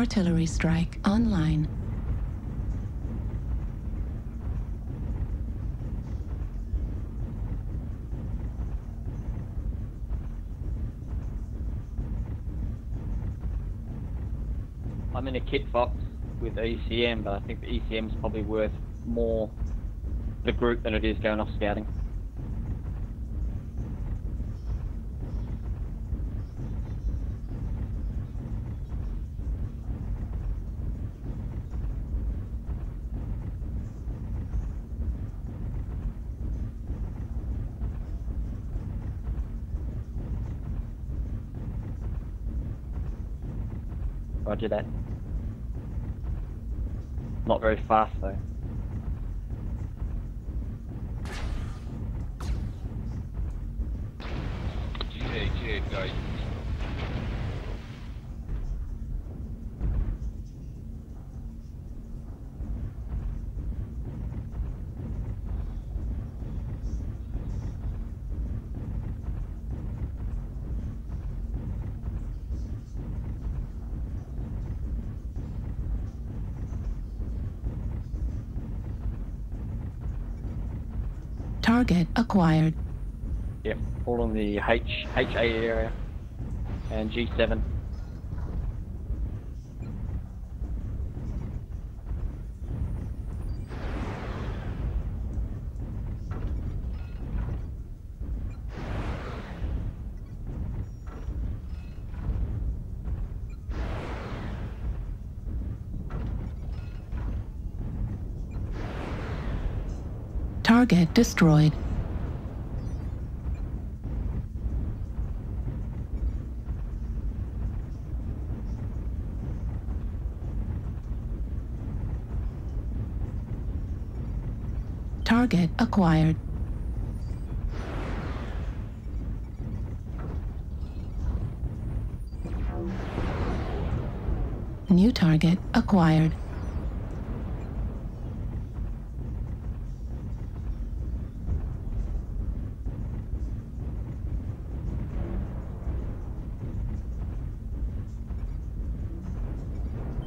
Artillery strike online. I'm in a kit fox with ECM, but I think the ECM is probably worth more the group than it is going off scouting. Roger that. Not very fast though. Target acquired. Yep, all in the H H8 area and G7. Target destroyed. Target acquired. New target acquired.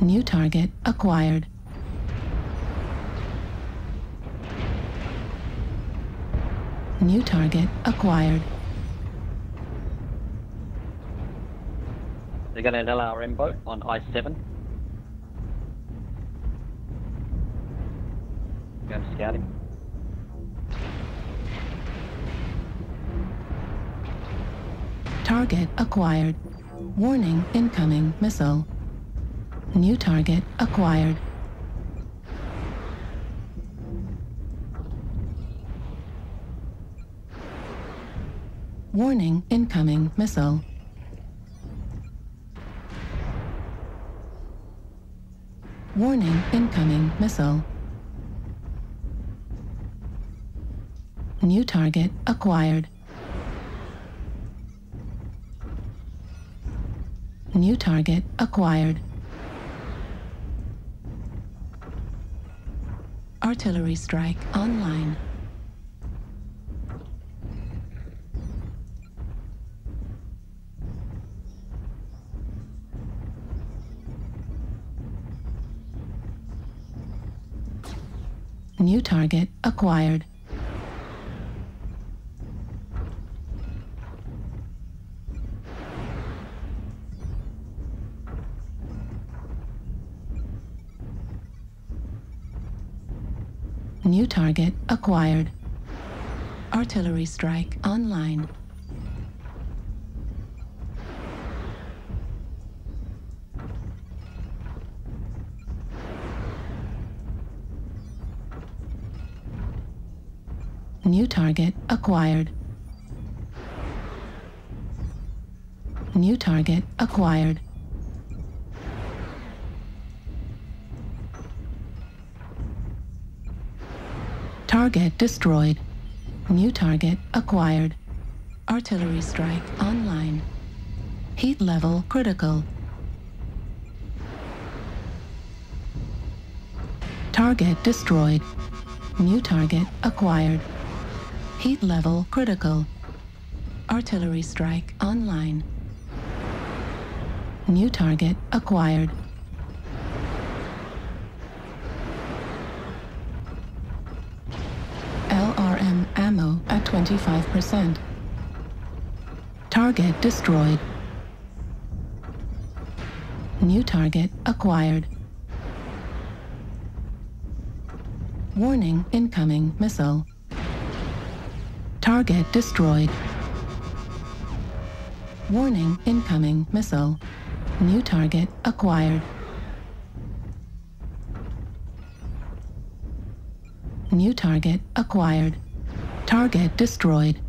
New target acquired. New target acquired. They got an LRM boat on I7. Going scouting. Target acquired. Warning incoming missile. New target acquired. Warning incoming missile. Warning incoming missile. New target acquired. New target acquired. Artillery strike online. New target acquired. New target acquired. Artillery strike online. New target acquired. New target acquired. Target destroyed. New target acquired. Artillery strike online. Heat level critical. Target destroyed. New target acquired. Heat level critical. Artillery strike online. New target acquired. 25%. Target destroyed. New target acquired. Warning incoming missile. Target destroyed. Warning incoming missile. New target acquired. New target acquired. Target destroyed.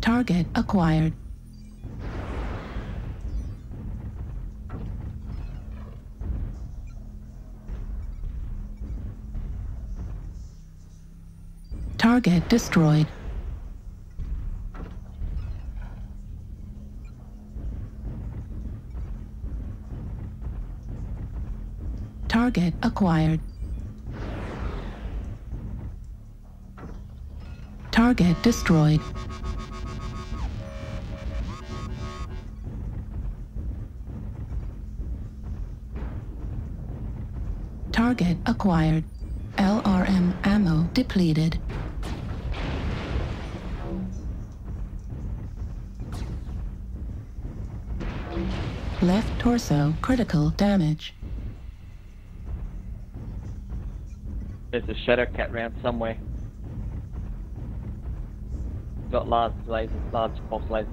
Target acquired. Target destroyed. Target acquired. Target destroyed. Target acquired. LRM ammo depleted. Left torso critical damage. There's a shadow cat round somewhere. Got large lasers, large pulse lasers.